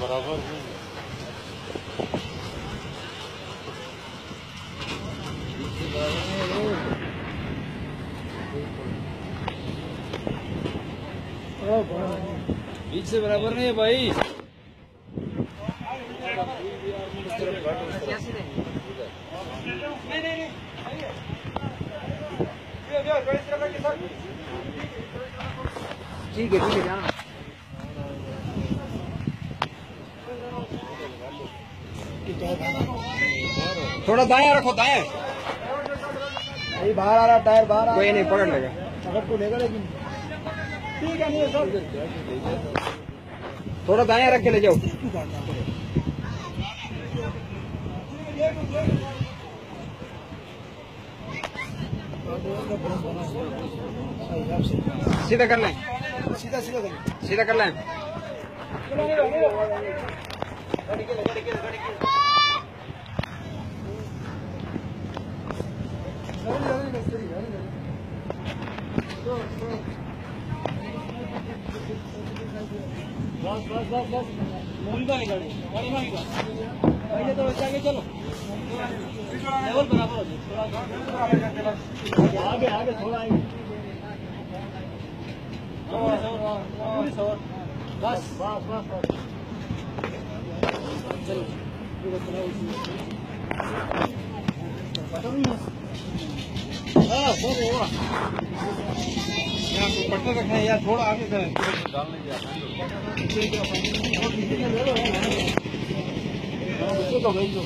Beraber değil mi? بیچ سے برابر نہیں ہے بھائی۔ ٹھیک ہے ٹھیک ہے جانا۔ تھوڑا دائیں رکھو دائیں۔ باہر آ رہا ٹائر باہر آ کوئی نہیں پکڑ لے گا۔ پکڑ کو لے گا لیکن۔ ٹھیک ہے تھوڑا دائیں رکھ کے لے جاؤ۔ سیدھا کر لیں۔ سیدھا سیدھا سیدھا کر لیں۔ چلو برابر آگے آگے تھوڑا بس بس بس پٹنا رکھنا ہے یا تھوڑا آگے کریں ہندو